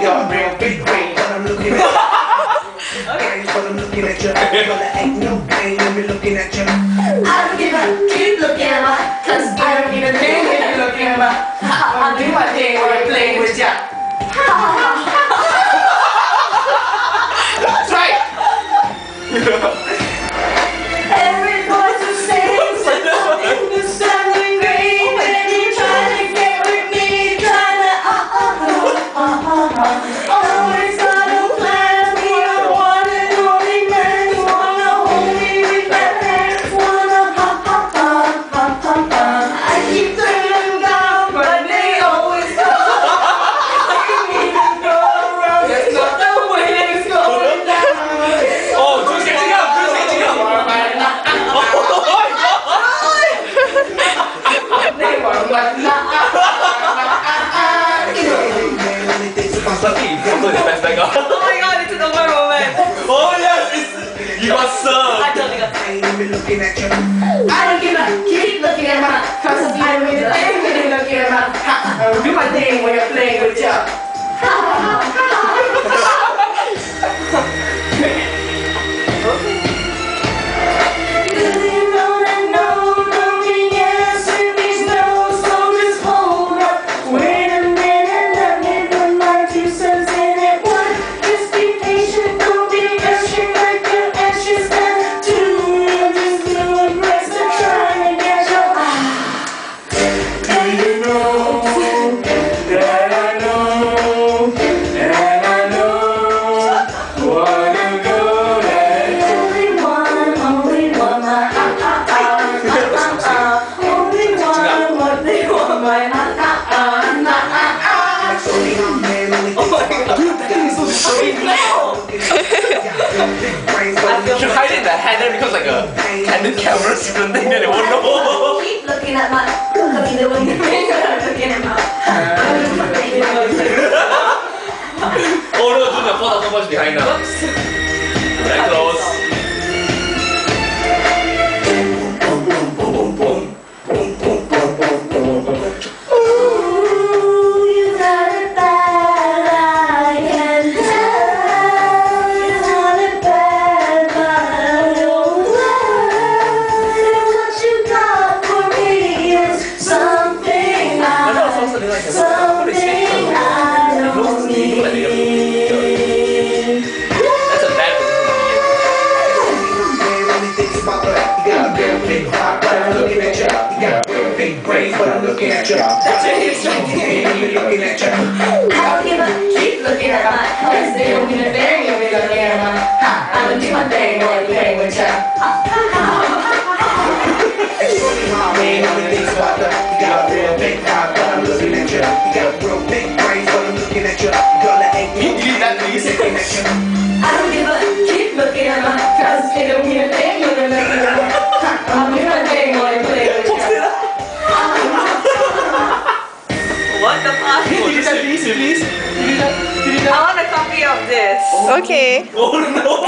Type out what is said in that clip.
Young real big brain, but I'm looking at you. Brain, but I'm looking at you. But there ain't no pain in me looking at you. I don't give a keep looking at my, cause I don't give a if you looking at my. I'll do my thing when I play with ya. You are so. I totally got I ain't even looking at you. I don't give a keep looking at my cause I don't even looking at my. Do my thing when you're playing with you. You should hide it in the hand, then because like a Canon camera secret thing, then they won't know. Keep looking at my. Looking at my. Oh no, Jun, the photo so much behind now. Like, pray for the picture. That's it, it's like the picture. the I want a copy of this. Okay. Oh no.